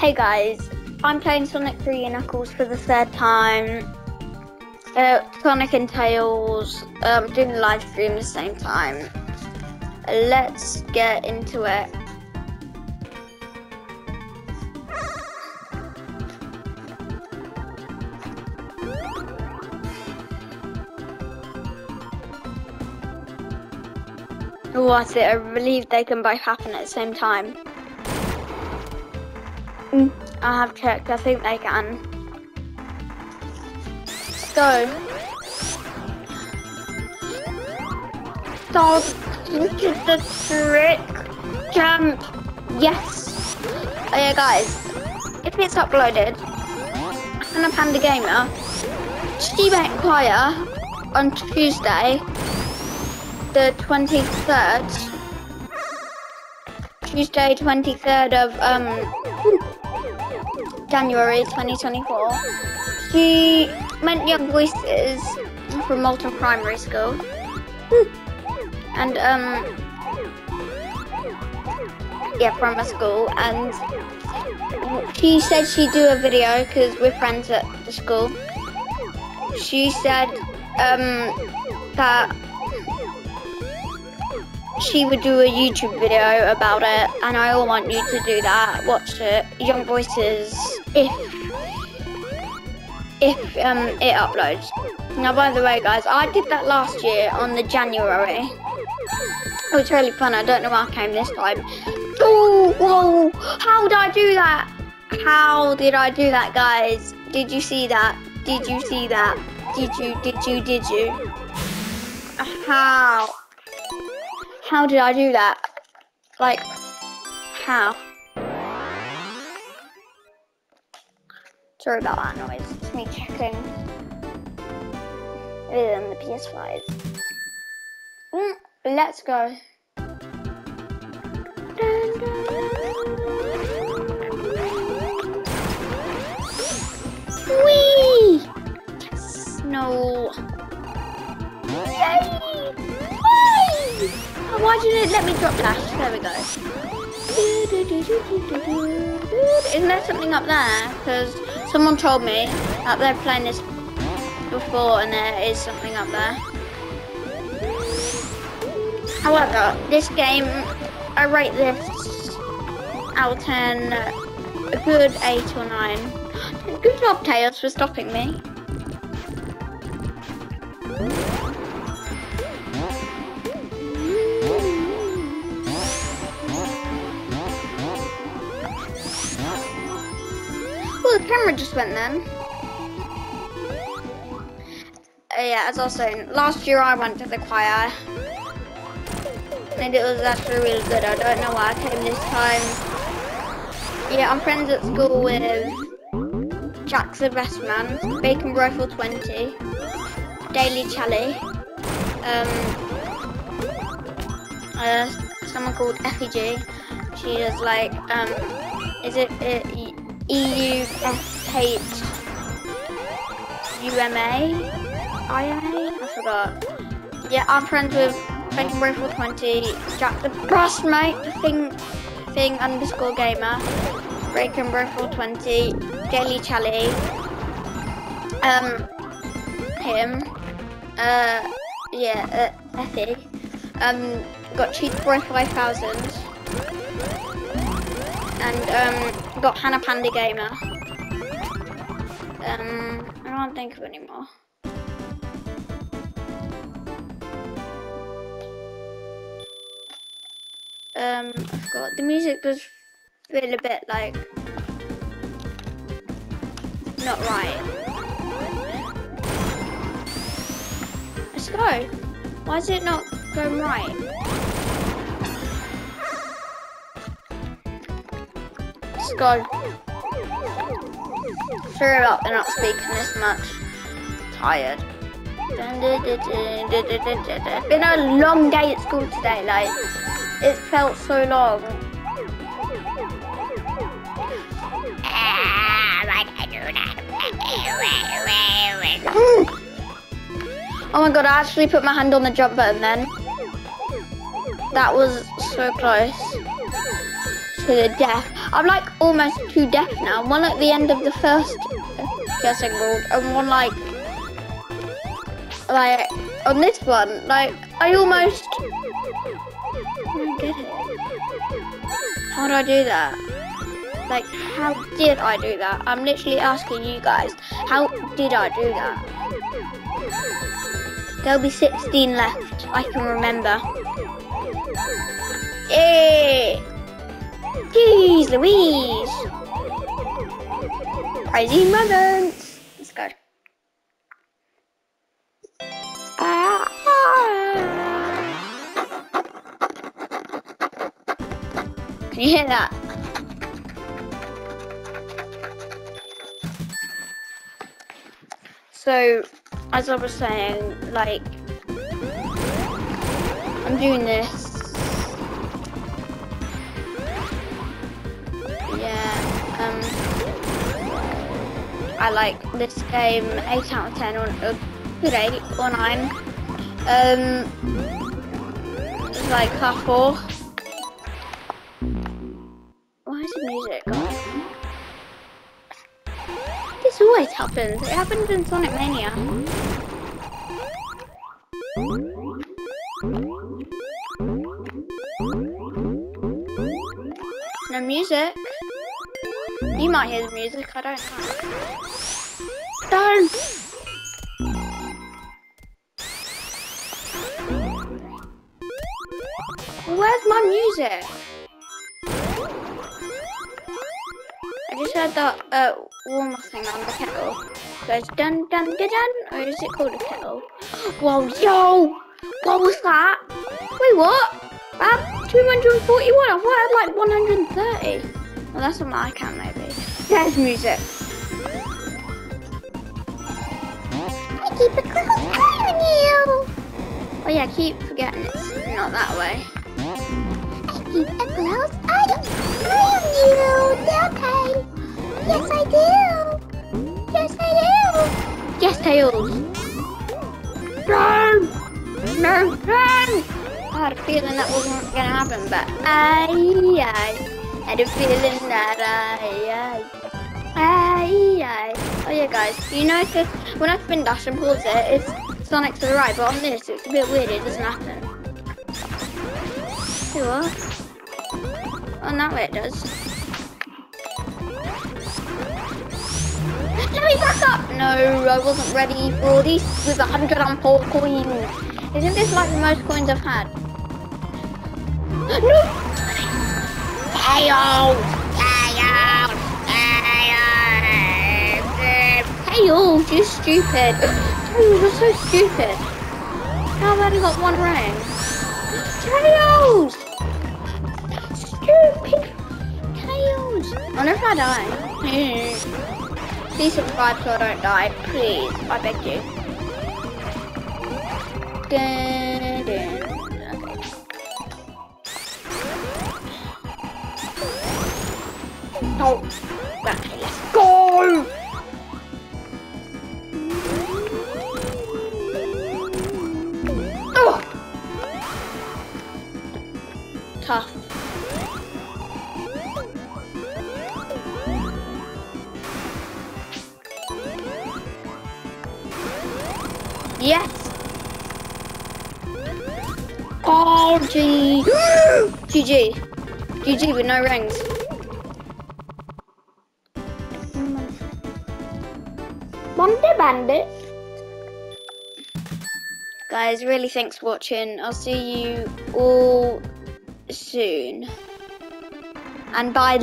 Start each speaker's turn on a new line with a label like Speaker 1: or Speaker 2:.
Speaker 1: Hey guys, I'm playing Sonic 3 and Knuckles for the third time. Uh, Sonic and Tails, um, doing the live stream at the same time. let's get into it. What's it? I'm relieved they can both happen at the same time. I have checked. I think they can. Go. Dog, look at the trick. Jump. Yes. Oh yeah, guys. If it's uploaded, Hannah Panda Gamer, she went choir on Tuesday the 23rd. Tuesday, 23rd of um, January 2024. She meant Young Voices from Malton Primary School. And, um, yeah, from a school. And she said she'd do a video because we're friends at the school. She said, um, that she would do a YouTube video about it, and I all want you to do that. Watch it, Young Voices, if if um it uploads. Now, by the way, guys, I did that last year on the January. It was really fun. I don't know why I came this time. Oh, whoa! How did I do that? How did I do that, guys? Did you see that? Did you see that? Did you? Did you? Did you? How? How did I do that? Like, how? Sorry about that noise. It's me checking. Um, the PS5. Mm, let's go. Whee! No. Yay! Why didn't it let me drop dash? There we go. Isn't there something up there? Because someone told me that they're playing this before and there is something up there. However, this game, I rate this out of 10 a good 8 or 9. Good job, Tails, for stopping me. Camera just went then. Uh, yeah, as I was saying, last year I went to the choir. And it was actually really good. I don't know why I came this time. Yeah, I'm friends at school with Jack the Best Man, Bacon Rifle 20, Daily Charlie, um, uh, someone called Effie She does like, um, is it, it E-U-S-H-U-M-A? I forgot. Yeah, I'm friends with Bacon Rifle 20, Jack the Brass Mate, thing, thing underscore gamer, Bacon Rifle 20, Daily Charlie, um, him, uh, yeah, uh, Effie, um, got Cheat Boy 5000, and um, got Hannah Panda Gamer. Um, I can't think of any more. Um, I forgot. The music does feel a bit like not right. Let's go. Why is it not going right? Let's go. Sorry about they're not speaking this much. Tired. It's been a long day at school today, like, it felt so long. Oh my god, I actually put my hand on the jump button then. That was so close to the death. I'm like almost to death now. One at the end of the first guessing world, and one like like on this one. Like I almost I don't get it. How do I do that? Like how did I do that? I'm literally asking you guys. How did I do that? There'll be 16 left. I can remember. Yeah. Jeez Louise! Crazy moments! Let's go. Ah. Can you hear that? So, as I was saying, like, I'm doing this I like this game 8 out of 10 or uh, good 8 or 9. Um, it's like half 4. Why is the music? This always happens. It happens in Sonic Mania. No music. You might hear the music, I don't know. Don't! Where's my music? I just heard that uh, warmer thing on the kettle. It goes dun dun dun dun, or is it called a kettle? Whoa, yo! What was that? Wait, what? Um, 241, I thought I had like 130. Well, that's on my account, maybe. There's music. I keep a close eye on you. Oh yeah, I keep forgetting it's not that way. I keep a close eye on you, okay? Yes, I do. Yes, I do. Yes, Tails. Run! No, run! I had a feeling that wasn't gonna happen, but I, I had a feeling that I, I, I, Oh yeah guys, you notice when I spin dash and pause it, it's Sonic to the right, but on this it's a bit weird, it doesn't happen. See what? On that way it does. Let me back up! No, I wasn't ready for this with 104 coins. Isn't this like the most coins I've had? No! Tails! Tails! Tails! Tails, you're stupid. Tails, you're so stupid. How have only got one ring? Tails! Stupid Tails! I wonder if I die. Please subscribe so I don't die. Please, I beg you. Dun. No. Let's go. Oh. Tough. Yes. Oh, G. GG. GG with no rings. Monday Bandit. Guys, really thanks for watching. I'll see you all soon. And bye.